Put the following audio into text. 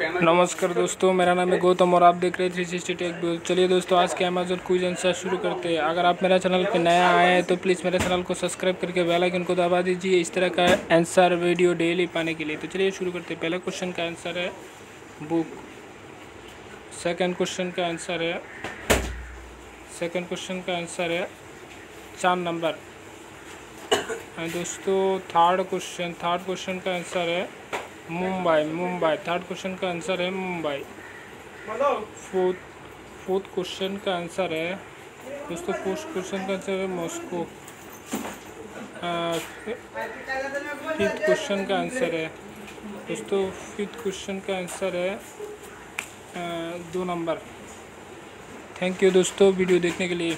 नमस्कार दोस्तों, मेरा नाम है गौतम और आप देख रहे हैं थ्री सिक्सटी टेक चलिए दोस्तों, आज के अमेजोन क्विज आंसर शुरू करते हैं। अगर आप मेरा चैनल पे नया आए हैं तो प्लीज़ मेरे चैनल को सब्सक्राइब करके बेल आइकन को दबा दीजिए इस तरह का आंसर वीडियो डेली पाने के लिए। तो चलिए शुरू करते हैं। पहले क्वेश्चन का आंसर है बुक सेकेंड क्वेश्चन का आंसर है सेकेंड क्वेश्चन का आंसर है चार नंबर दोस्तों थर्ड क्वेश्चन थर्ड क्वेश्चन का आंसर है मुंबई मुंबई. थर्ड क्वेश्चन का आंसर है मुंबई. फोर्थ फोर्थ क्वेश्चन का आंसर है. दोस्तों फोर्थ क्वेश्चन का आंसर है मॉस्को फिफ्थ क्वेश्चन का आंसर है. दोस्तों फिफ्थ क्वेश्चन का आंसर है आ, दो नंबर थैंक यू दोस्तों वीडियो देखने के लिए.